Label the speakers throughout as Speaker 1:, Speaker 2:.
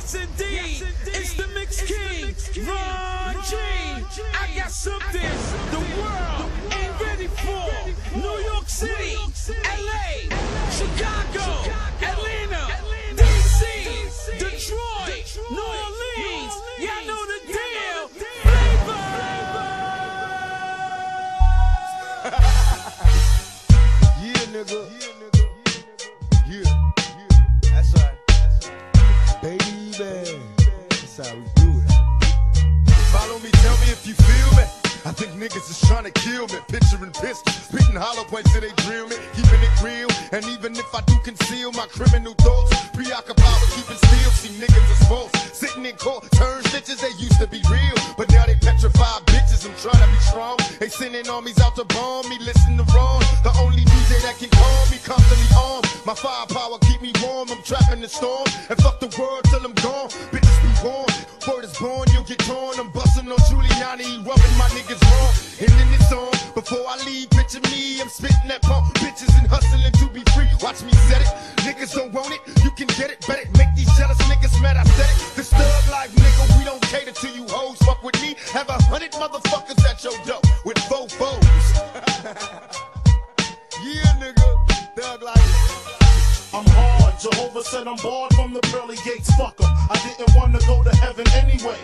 Speaker 1: Yes, indeed. It's the Mix King, Ron G. I got something the world ain't ready for. New York City, LA, Chicago, Atlanta, DC, Detroit, New Orleans. Y'all know the deal.
Speaker 2: Yeah, nigga. Yeah, niggas is trying to kill me. Picturing pistols, spitting hollow points till they drill me. Keeping it real, and even Bitches and hustling to be free. Watch me set it. Niggas don't want it, you can get it. Bet it, make these jealous niggas mad. I said it. This thug life, nigga, we don't cater to you hoes. Fuck with me, have a hundred motherfuckers at your door with four foes. yeah, nigga, thug life.
Speaker 3: I'm hard. Jehovah said I'm barred from the pearly gates. Fuck 'em. I didn't want to go to heaven anyway.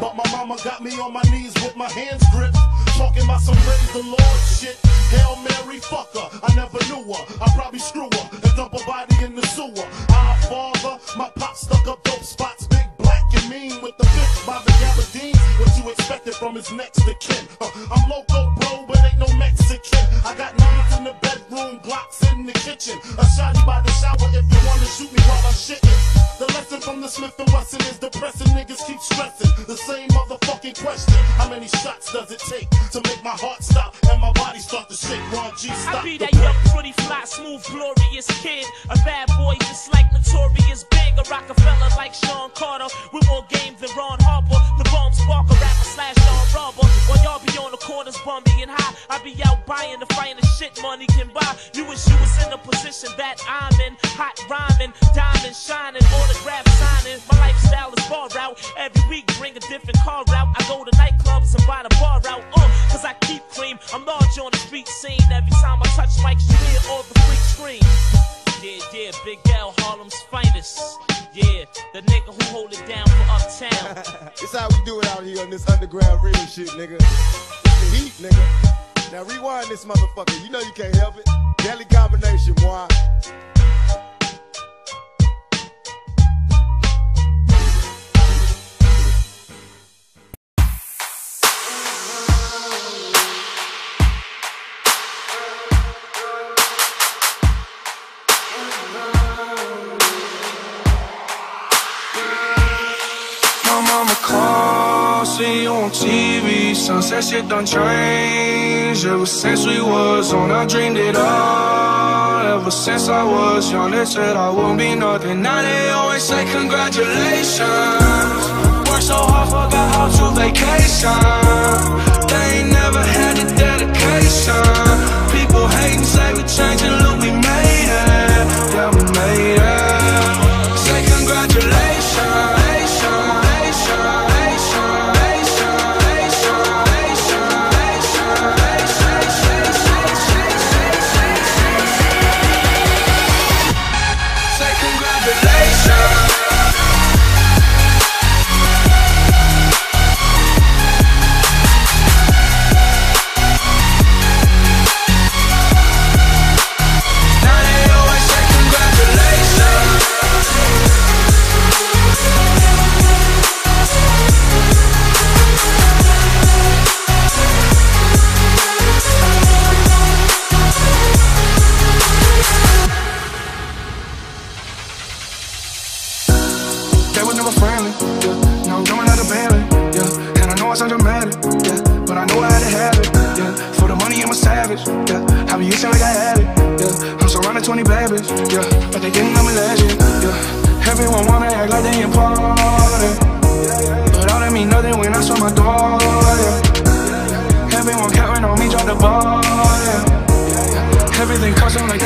Speaker 3: But my mama got me on my knees with my hands gripped. Talking about some praise the Lord shit. Hail Mary, fuck her. I never knew her. I probably screw her and dump her body in the sewer. Our father, my pop stuck up dope spots.
Speaker 4: High. I be out buying the the shit money can buy. You wish you was in the position that I'm in. Hot rhyming, diamond shining, autograph signing. My lifestyle is bar out. Every week bring a different car out. I go to nightclubs and buy the bar out. Uh, cause I keep cream. I'm large on the street scene. Every time I touch mics, you hear all the freaks scream. Yeah, yeah, Big L, Harlem's finest. Yeah, the nigga who hold it down for Uptown.
Speaker 2: It's how we do it out here on this underground real shit, nigga. Heat, nigga. Now rewind this motherfucker. You know you can't help it. Deadly combination, boy.
Speaker 5: Sunset shit done changed. Ever since we was on, I dreamed it all. Ever since I was young, they said I won't be nothing. Now they always say congratulations. Worked so hard, forgot how to vacation.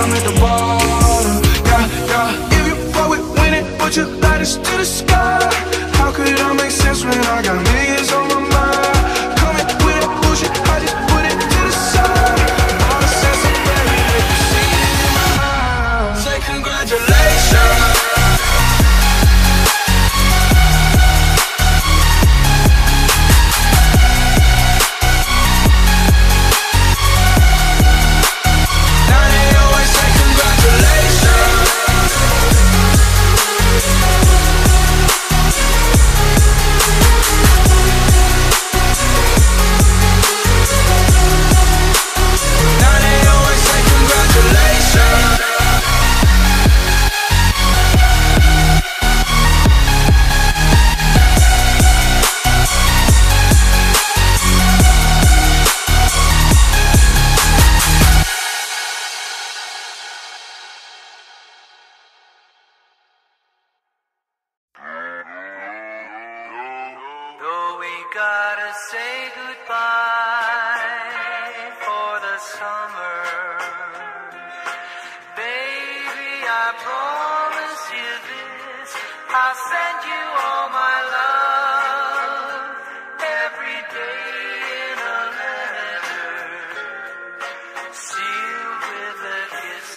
Speaker 5: I'm at the bottom, yeah, yeah. If you fuck with winning, put your lighters to the sky.
Speaker 6: Gotta say goodbye for the summer. Baby, I promise you this. I'll send you all my love every day in a letter. Sealed with a kiss.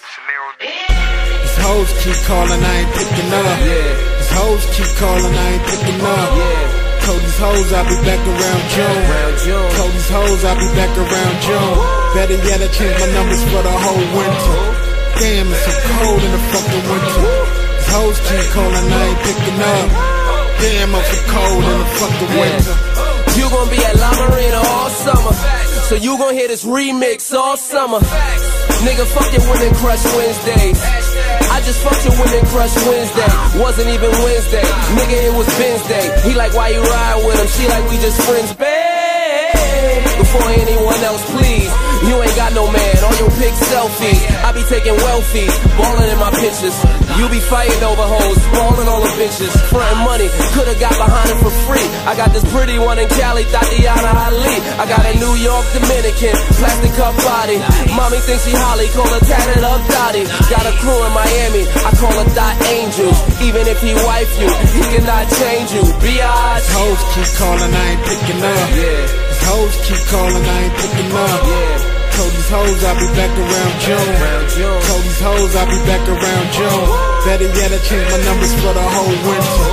Speaker 7: These hoes keep calling, I ain't picking up. These hoes keep calling, I ain't picking up. Told these hoes I'll be back around June. Told these hoes I'll be back around June. Better yet, I changed my numbers for the whole winter. Damn, it's so cold in the fucking winter. These hoes keep calling, I ain't picking up. Damn, I'm so cold in the fucking winter.
Speaker 8: You gon' be at La Marina all summer. So you gon' hear this remix all summer. Nigga, fuck your Women Crush Wednesdays. I just fucked your Women Crush Wednesday. Wasn't even Wednesday. Nigga, it was Wednesday. He like, why you ride with him? She like, we just friends, babe. Before anyone else, please. You ain't got no man. All your pic selfies. I be taking welfies. Ballin' in my pictures. You be fighting over hoes. Ballin' all the bitches. Frontin' money. Coulda got behind it for free. I got this pretty one in Cali, Tatyana Ali. I got a New York Dominican. Plastic cup body. Mommy thinks she Holly. Call her tatted up Dottie. Got a crew in Miami. I call her Dot Angel. Even if he wife you, he cannot change you. Biatch.
Speaker 7: Hoes keep calling, I ain't picking up. These hoes keep calling, I ain't picking up. Told these hoes I'll be back around June. Told these hoes I'll be back around June. Better yet, I changed my numbers for the whole winter.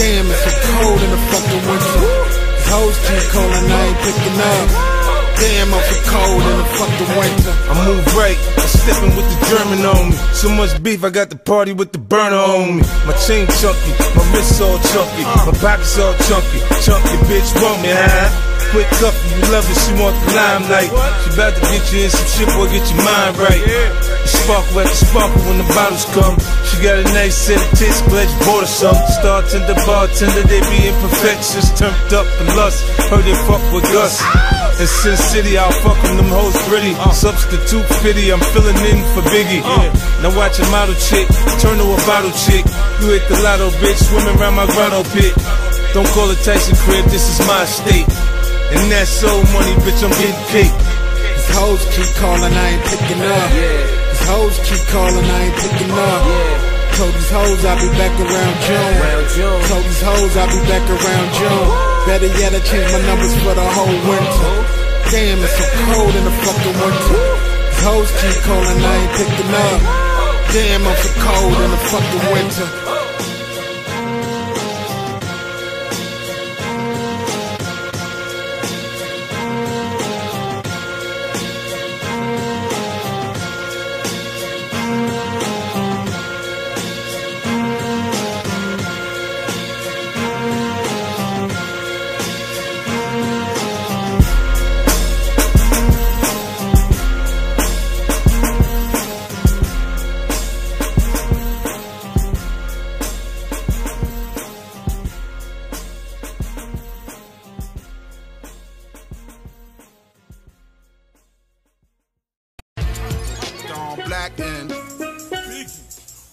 Speaker 7: Damn, it's so cold in the fucking winter. These hoes keep calling, I ain't picking up. Damn, I'm so cold in the fucking winter.
Speaker 9: I move right, I'm stepping with the German on me. So much beef, I got the party with the burner on me. My chain chunky, my wrist all chunky, my pockets all chunky. Chunky bitch want me, huh? Quick cup, you love it, she want the limelight. She about to get you in some shit, boy, get your mind right. Sparkle the sparkle when the bottles come. She got a nice set of tits, glad you bought her some. Star tender, bartender, they be imperfections, turned up and lust. Heard they fuck with Gus. In Sin City, I'll fuck them, them hoes pretty. Substitute fitty, I'm filling in for Biggie. Now watch a model chick, turn to a bottle chick. You hit the lotto, bitch, swimming around my grotto pit. Don't call it Tyson crib, this is my state. And that's so money, bitch, I'm getting paid.
Speaker 7: These hoes keep calling, I ain't picking up. These hoes keep calling, I ain't picking up. Told these hoes I'll be back around June. Told these hoes I'll be back around June. Better yet, I changed my numbers for the whole winter. Damn, it's so cold in the fucking winter. These hoes keep calling, I ain't picking up. Damn, I'm so cold in the fucking winter.
Speaker 10: And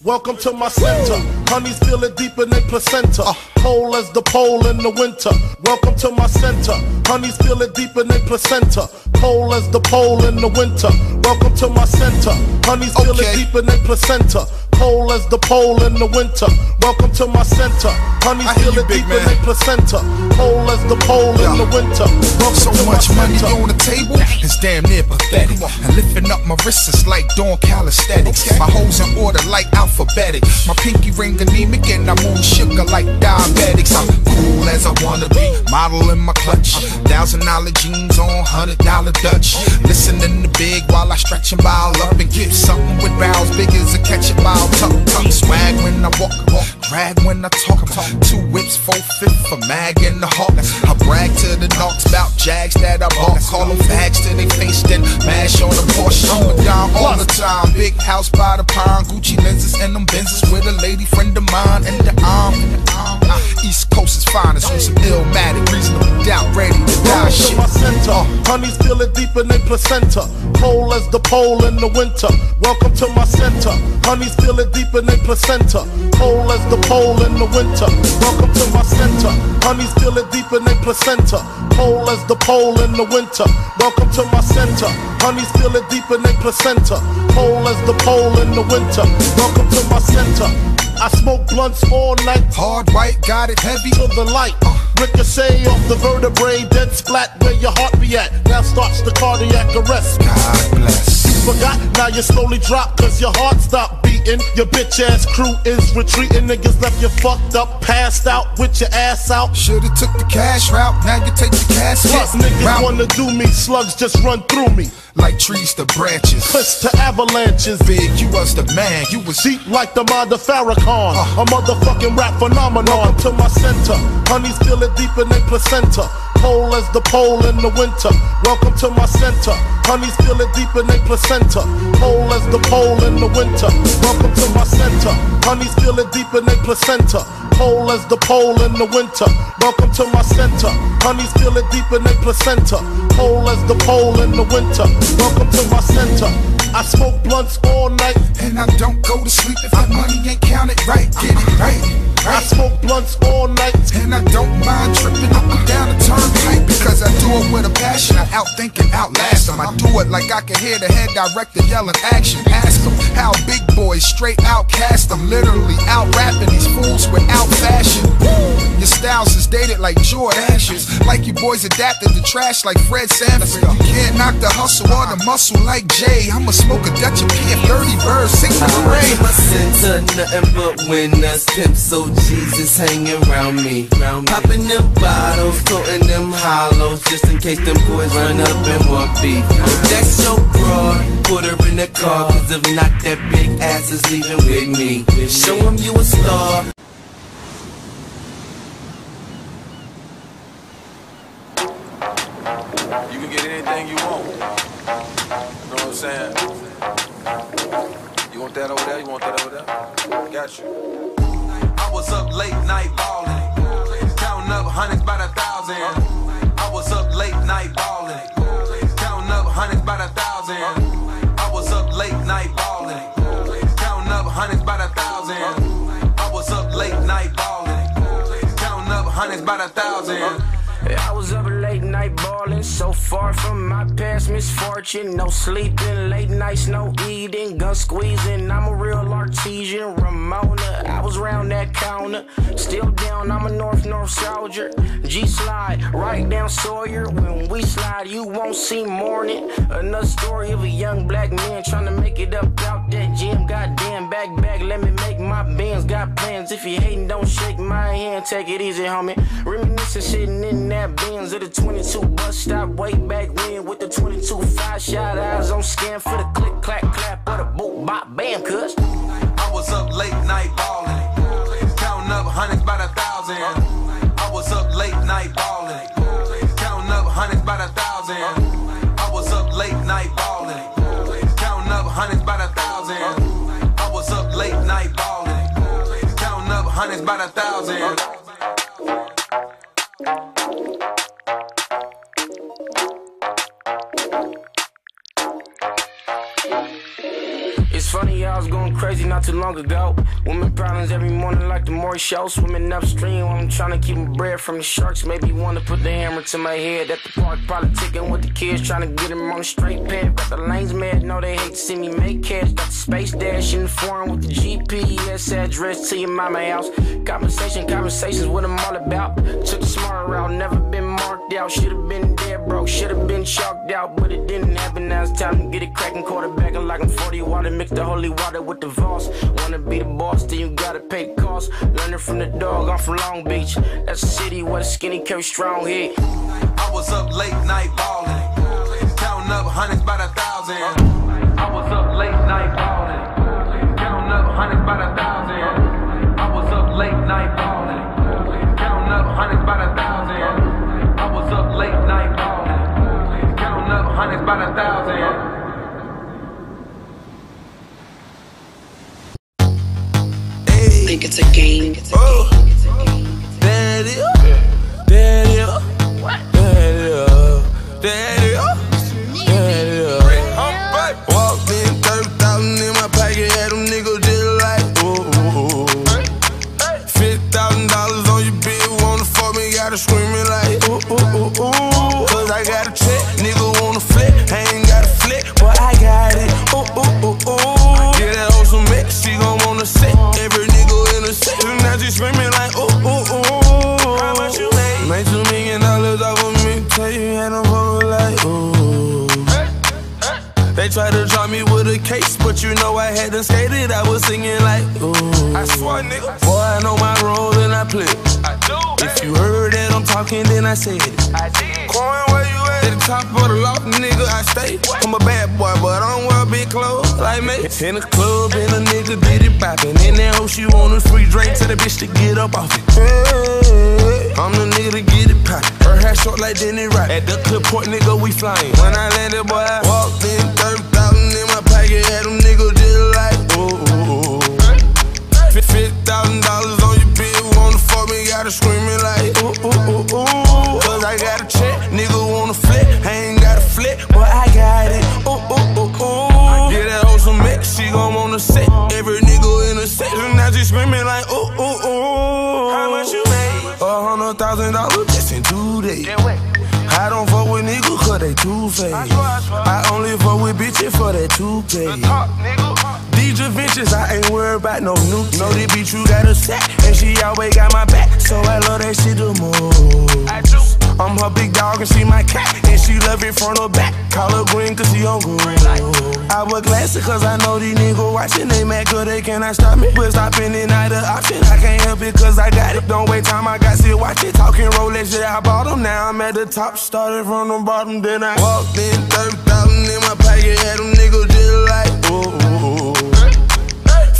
Speaker 3: Welcome to my center. Honey's feeling deeper than placenta. Cold as the pole in the winter. Welcome to my center. Honey's feeling deeper than placenta. Cold as the pole in the winter. Welcome to my center. Honey's feeling
Speaker 10: Okay.
Speaker 3: deeper than placenta. Cold as the pole in the winter. Welcome to my center. Honey's
Speaker 10: I hear you,
Speaker 3: feeling deeper than placenta. Cold as the pole in the winter. Welcome
Speaker 10: so much money on the table, it's damn near pathetic. And lifting up my wrists is like doing calisthenics. My hoes in order like alphabetic. My pinky ring anemic and I move sugar like diabetics. I'm cool as I wanna be, model in my clutch. Thousand dollar jeans on hundred dollar Dutch. Listening to big while I stretch and ball up and get something with bows big as a catch a ball. Tuck, tuck, swag when I walk, drag when I talk. Two whips, four fifth for mag in the hawk. I brag to the knocks about jags that I bought. Call them fags to they face, then mash on the Porsche. I'm down all the time. Big house by the pond, Gucci lenses and them Benzes with a lady friend of mine and the arm. Uh, East Coast is finest with some illmatic, reasonable doubt, ready to die. Shit.
Speaker 3: Center. Honeys feel it deep in their placenta. Cold as the pole in the winter. Welcome to my center. Honeys feel it deep in their placenta. Cold as the pole in the winter. Welcome to my center. Honeys feel it deep in their placenta. Cold as the pole in the winter. Welcome to my center. Honeys feel it deep in their placenta. Cold as the pole in the winter. Welcome to my center. I smoke blunts all night.
Speaker 10: Hard white, got it heavy.
Speaker 3: To the light. Uh, Ricochet off the vertebrae, dead splat where your heart be at. Now starts the cardiac arrest.
Speaker 10: God bless.
Speaker 3: You forgot, now you slowly drop, cause your heart stopped Your bitch ass crew is retreating. Niggas left you fucked up, passed out with your ass out.
Speaker 10: Should've took the cash route, now you take the cash
Speaker 3: Plus, niggas wanna do me, slugs just run through me.
Speaker 10: Like trees to branches.
Speaker 3: Cliffs to avalanches.
Speaker 10: Big, you was the man, you was
Speaker 3: deep like the of Farrakhan. Uh. A motherfucking rap phenomenon to my center. Honeys feel it deep in their placenta. Cold as the pole in the winter. Welcome to my center. Honeys feel it deep in their placenta. Cold as the pole in the winter. Welcome to my center. Honeys feel it deep in their placenta. Cold as the pole in the winter. Welcome to my center. Honeys feel it deep in their placenta. Cold as the pole in the winter. Welcome to my center. I smoke blunts all night.
Speaker 10: And I don't go to sleep if my money ain't counted right. Get it right.
Speaker 3: I smoke blunts all night.
Speaker 10: And I don't mind tripping up and down the turnpike because I do it with a passion. I outthink and outlast them. I do it like I can hear the head director yelling action. Ask them how big boys straight outcast them. Literally out rapping these fools without fashion. Your styles is dated like Jordan Ashes. Like you boys adapted to trash like Fred Sanford. You can't knock the hustle or the muscle like Jay. I'ma smoke a Dutch and PF 30 birds, sing the parade.
Speaker 8: my center, nothing but winners. Pimps, OGs hanging around me. Popping them bottles, toting them hollows, just in case them boys run up and want beef. That's your broad, put her in the car, cause if not, that big ass is leaving with me. Show 'em you a star.
Speaker 11: You can get anything you want. You know what I'm saying? You want that over there? You want that over there? Got you. I was up
Speaker 12: so far from my past misfortune. No sleeping, late nights, no eating, gun squeezing. I'm a real artesian, Ramona. I was round that counter, still down. I'm a North North soldier. G slide right down Sawyer. When we slide, you won't see morning. Another story of a young black man trying to make it up out that gym. Goddamn, back back, let me make my bands. Got plans. If you hating, don't shake my hand. Take it easy, homie. Reminiscing, sitting in that Benz at the 22 bus stop way back when with the 22 five shot eyes on scan for the click clack clap or the boot bop bam cuz.
Speaker 11: I was up late night ballin', counting up hundreds by the thousand. I was up late night ballin', counting up hundreds by the thousand. I was up late night ballin', counting up hundreds by the thousand. I was up late night ballin', counting up hundreds by the thousand.
Speaker 12: Long ago. Women problems every morning like the Maury show. Swimming upstream while I'm trying to keep my bread from the sharks. Maybe want to put the hammer to my head at the park. Politicking with the kids, trying to get them on the straight path. Got the lanes mad, know they hate to see me make cash. Got the space dash in the foreign with the GPS address to your mama house. Conversation, conversations, what I'm all about. Took the smart route, never been marked out. Should've been dead broke, should've been chalked out, but it didn't happen. Now it's time to get it cracking, quarterbacking like I'm 40 water. Mix the holy water with the Voss. Wanna be the boss, then you gotta pay costs. Learning from the dog, I'm from Long Beach. That's a city where the skinny carry strong heat.
Speaker 11: I was up late night ballin', counting up hundreds by the thousand. I was up late night ballin', counting up hundreds by the thousand. I was up late night ballin', counting up hundreds by the thousand. Hundreds by the thousand.
Speaker 13: Think it's a game.
Speaker 11: Oh, there it
Speaker 14: you know I hadn't skated. I was singing like, ooh. I swear, nigga. Boy, I know my role and I play. I do. If you heard that I'm talking, then I said it. I did. Coin, where you at? At the top of the loft, nigga, I stay. I'm a bad boy, but I don't wear big clothes like me. In the club, and a nigga did it poppin'. In that hoe, she want a free drink. Tell the bitch to get up off it. Hey, I'm the nigga to get it poppin'. Her hair short like Denny Rock. At the clip port, nigga, we flying. When I landed, boy, I fake. I only fuck with bitches for that two pay. DJ Ventures, I ain't worried about no new. Know the bitch you got a set, and she always got my back. So I love that shit the most. I'm her big dog and she my cat, love it front or back. Her green cause she on good. I wear glasses cause I know these niggas watching. They mad cause they cannot stop me. But stopping it not an option. I can't help it cause I got it. Don't wait time, I got to watch it. Talking Rolex, yeah, I bought them. Now I'm at the top. Started from the bottom, then I walked in 30,000 in my pocket. Had them niggas just like, ooh, ooh, ooh.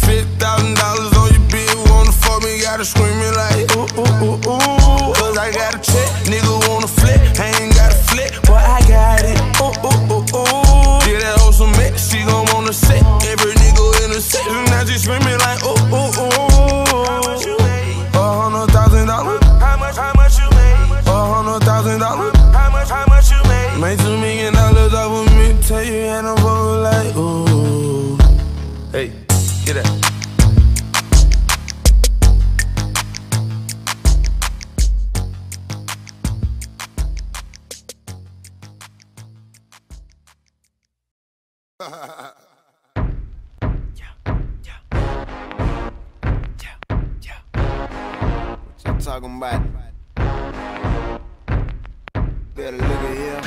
Speaker 14: $50,000 on your bill, wanna fuck me, gotta screaming like, ooh, ooh, ooh, ooh. Cause I got a check, nigga wanna flip, I ain't
Speaker 7: talking about? Better look at here.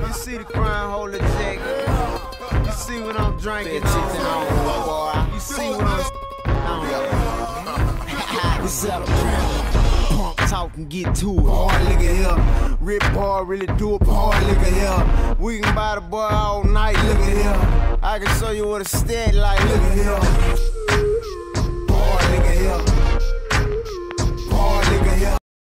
Speaker 7: You see the crown holder jacket? You see what I'm drinking on, boy? You see what I'm out of Pump talk and get to it. Hard look at here. Rip hard, really do it. Hard look at here. We can buy the boy all night. Look at here. I can show you what a stat like. Look at here.